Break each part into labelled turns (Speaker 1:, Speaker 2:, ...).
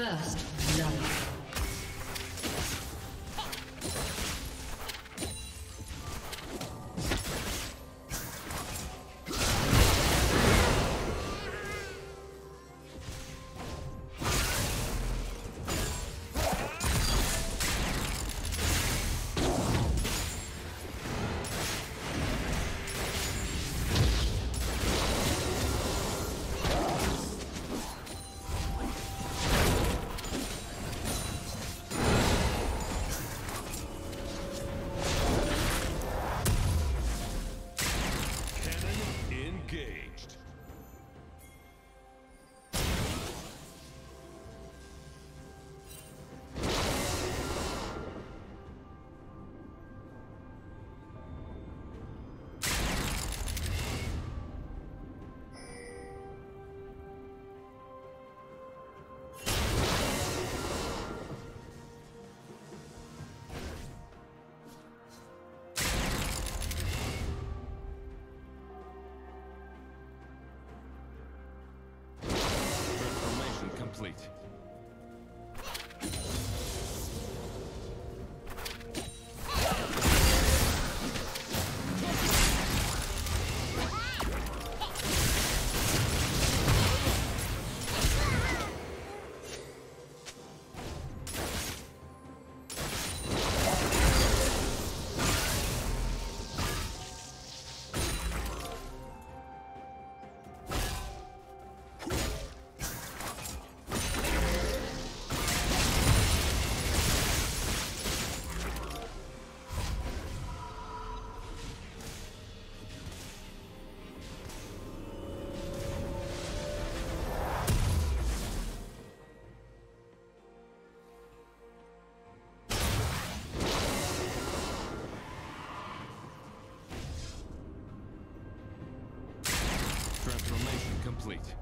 Speaker 1: First
Speaker 2: complete.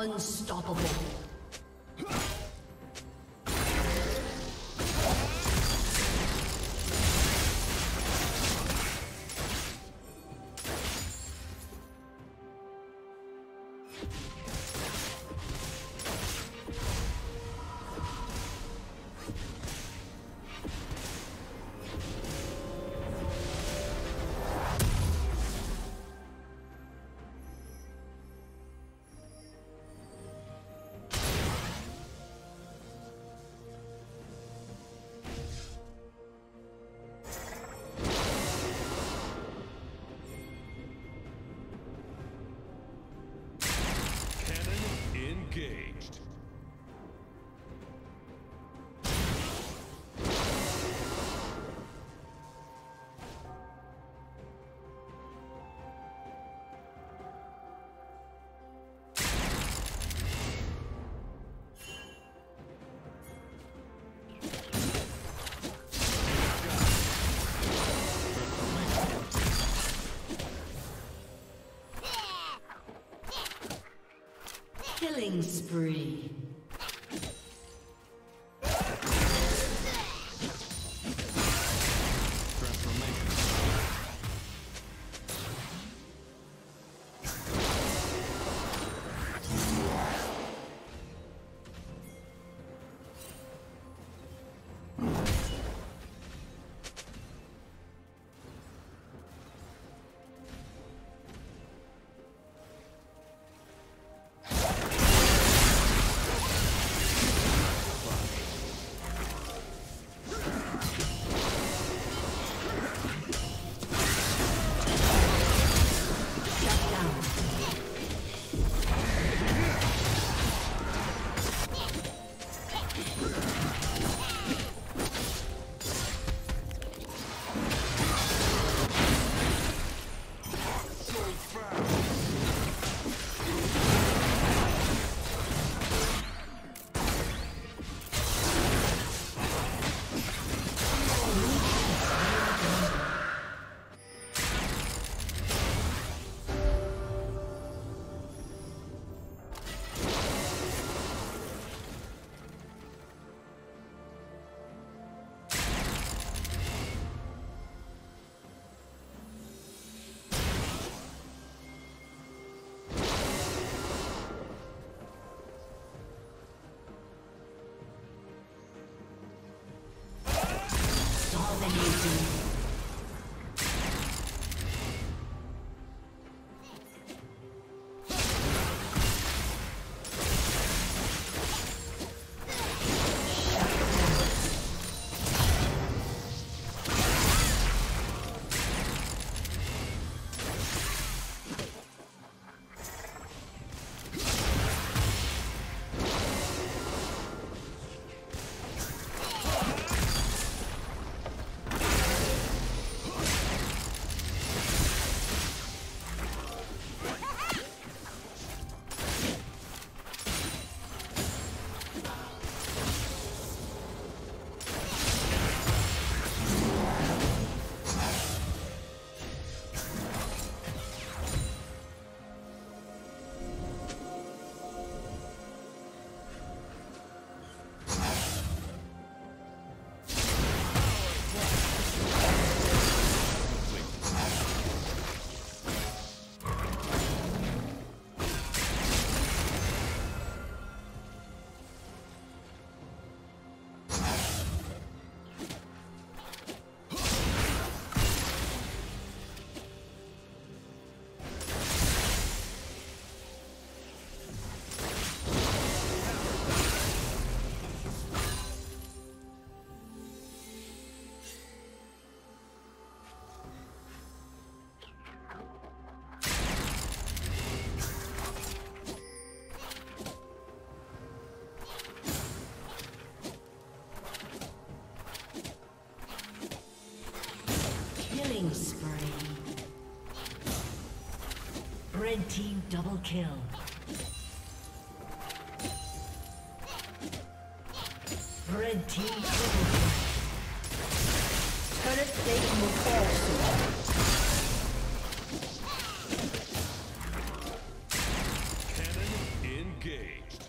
Speaker 3: Unstoppable. Red Double kill. Red team kill. Turret station will fall
Speaker 4: soon. Cannon engaged.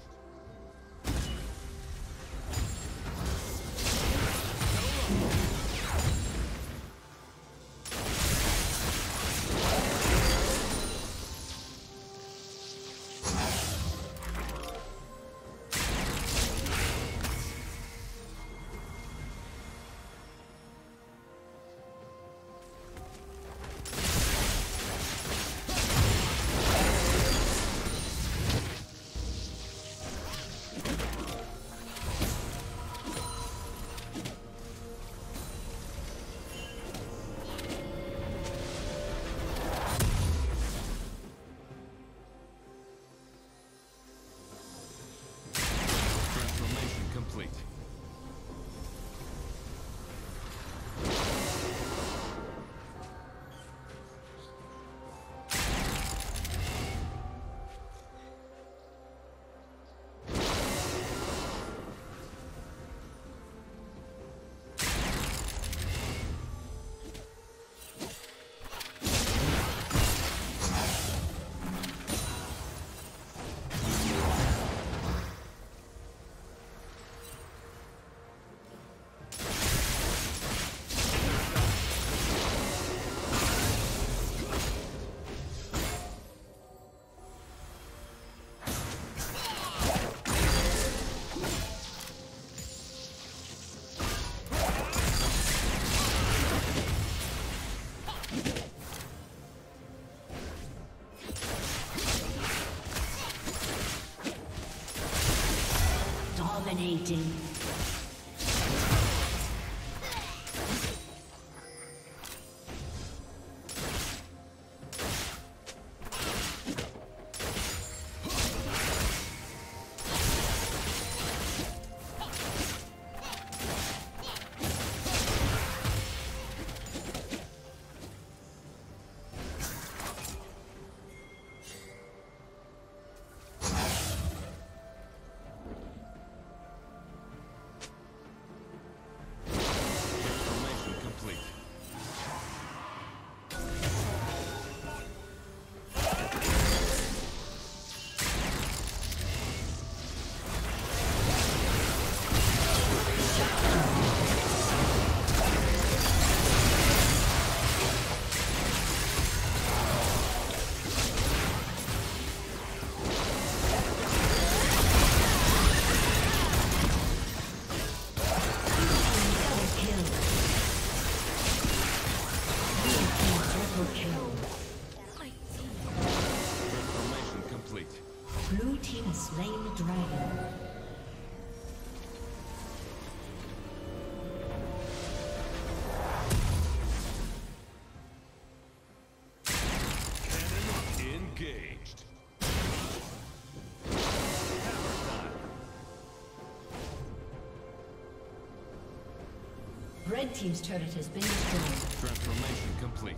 Speaker 3: Red team's turret has been destroyed.
Speaker 1: Transformation complete.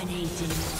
Speaker 3: Dominating.